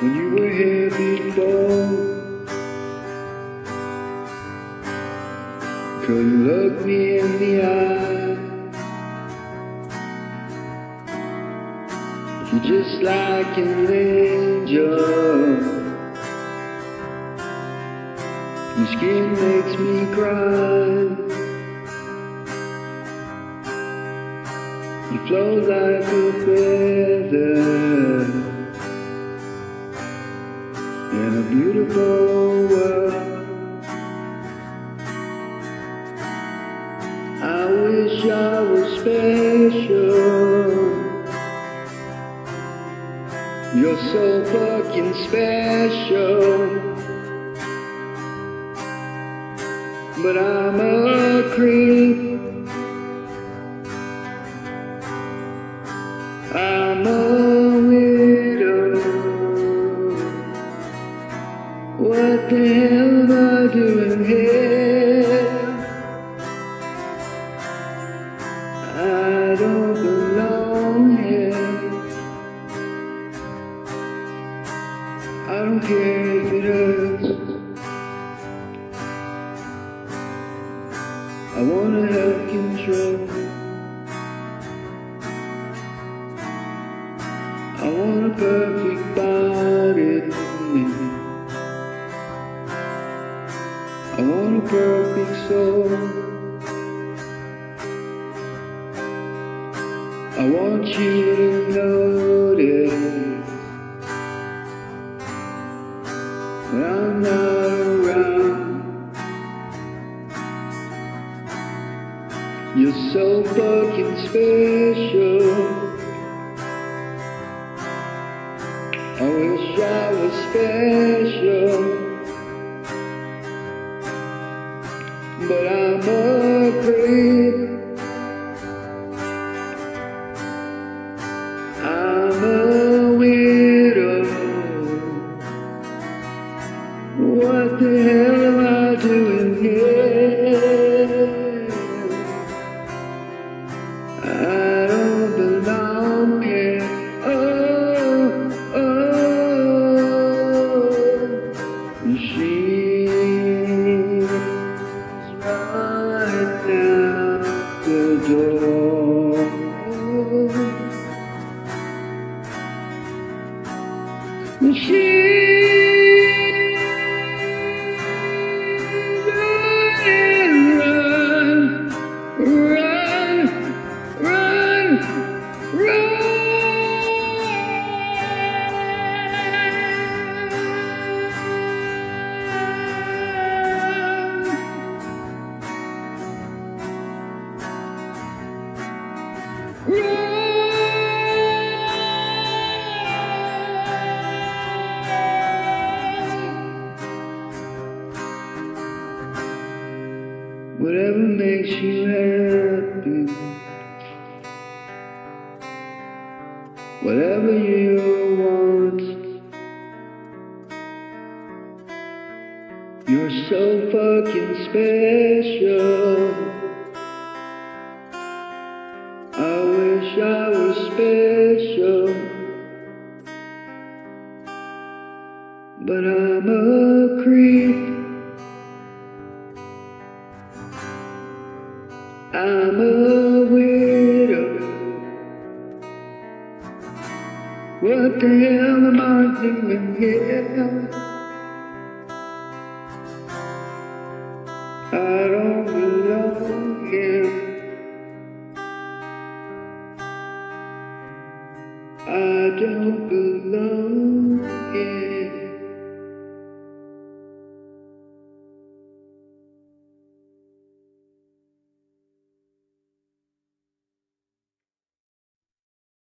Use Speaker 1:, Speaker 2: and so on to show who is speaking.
Speaker 1: when you were here before. Couldn't look me in the eye. You're just like an angel. Your skin makes me cry. You flow like a feather in a beautiful world. I wish I was special. You're so fucking special. But I'm a I don't belong here. I don't care if it hurts. I wanna have control. I want a perfect body. I want a perfect soul. I want you to notice when I'm not around. You're so fucking special. Here? Whatever makes you happy. Whatever you want. You're so fucking special. I'm a widow. What the hell am I doing here? I don't belong here. I don't belong.